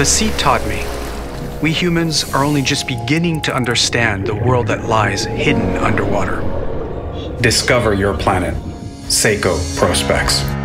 The sea taught me. We humans are only just beginning to understand the world that lies hidden underwater. Discover your planet. Seiko Prospex.